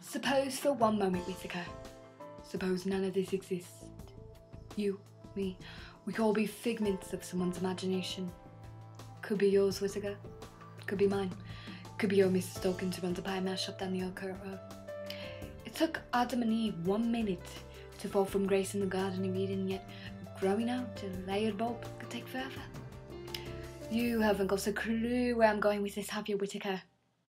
Suppose for one moment, Whittaker. Suppose none of this exists. You, me, we could all be figments of someone's imagination. Could be yours, Whittaker. Could be mine. Could be your Mrs. Dawkins who runs a pie mash shop down the Old Court Road. It took Adam and Eve one minute to fall from grace in the Garden of Eden, yet growing out a layered bulb could take forever. You haven't got a clue where I'm going with this, have you, Whittaker?